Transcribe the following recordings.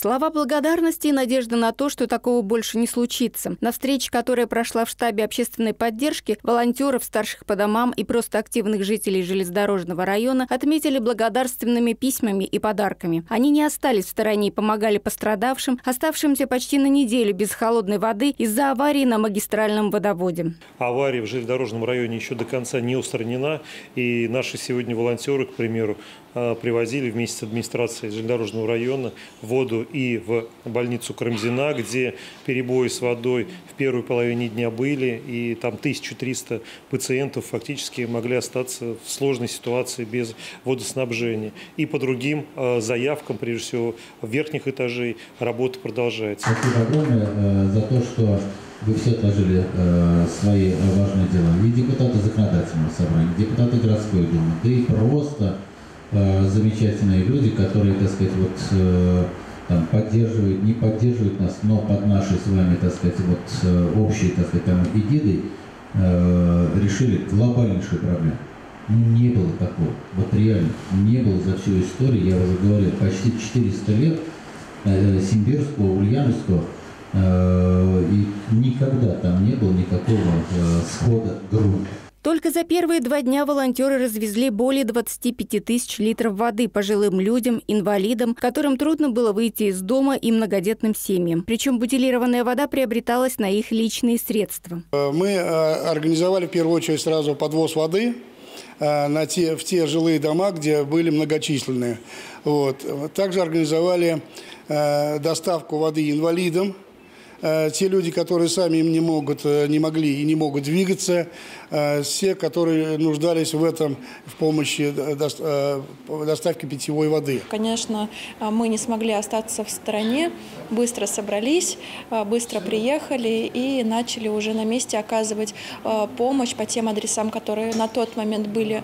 Слова благодарности и надежда на то, что такого больше не случится. На встрече, которая прошла в штабе общественной поддержки, волонтеров, старших по домам и просто активных жителей железнодорожного района отметили благодарственными письмами и подарками. Они не остались в стороне и помогали пострадавшим, оставшимся почти на неделю без холодной воды из-за аварии на магистральном водоводе. Авария в железнодорожном районе еще до конца не устранена, и наши сегодня волонтеры, к примеру, а, привозили вместе с администрацией железнодорожного района воду и в больницу Карамзина, где перебои с водой в первой половине дня были, и там 1300 пациентов фактически могли остаться в сложной ситуации без водоснабжения. И по другим а, заявкам, прежде всего, верхних этажей работа продолжается. Спасибо огромное э, за то, что вы все отложили э, свои важные дела. И депутаты законодательного собрания, депутаты городской думы, да и просто э, замечательные люди, которые, так сказать, вот э, там, поддерживают, не поддерживают нас, но под нашей с вами, так сказать, вот э, общей, так сказать, там, эгидой э, решили глобальнейшую проблему. Не было такого. Вот реально. Не было за всю историю, я уже говорил, почти 400 лет э, Симбирского, Ульяновского, э, и никогда там не было никакого э, схода грунта. Только за первые два дня волонтеры развезли более 25 тысяч литров воды пожилым людям, инвалидам, которым трудно было выйти из дома и многодетным семьям. Причем бутилированная вода приобреталась на их личные средства. Мы э, организовали в первую очередь сразу подвоз воды э, на те, в те жилые дома, где были многочисленные. Вот. Также организовали э, доставку воды инвалидам, Э, те люди, которые сами им не могут, э, не могли и не могут двигаться, э, все, которые нуждались в этом, в помощи доставки питьевой воды. Конечно, мы не смогли остаться в стороне, быстро собрались, быстро приехали и начали уже на месте оказывать помощь по тем адресам, которые на тот момент были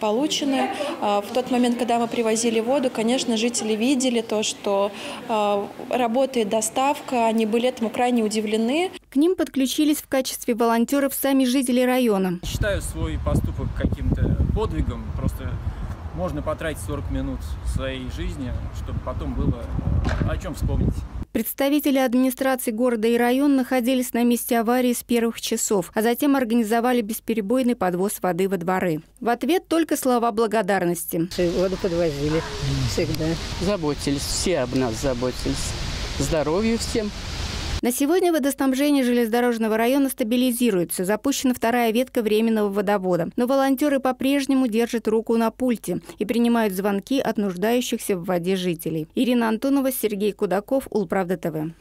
получены. В тот момент, когда мы привозили воду, конечно, жители видели то, что работает доставка, они были этому крайне удивлены. К ним подключились в качестве волонтеров сами жители района. Считаю свой поступок каким-то подвигом. Просто можно потратить 40 минут своей жизни, чтобы потом было о чем вспомнить. Представители администрации города и района находились на месте аварии с первых часов, а затем организовали бесперебойный подвоз воды во дворы. В ответ только слова благодарности. Воду подвозили всегда. Заботились, все об нас заботились. Здоровью всем. На сегодня водоснабжение железнодорожного района стабилизируется. Запущена вторая ветка временного водовода. Но волонтеры по-прежнему держат руку на пульте и принимают звонки от нуждающихся в воде жителей. Ирина Антонова, Сергей Кудаков, Улправда ТВ.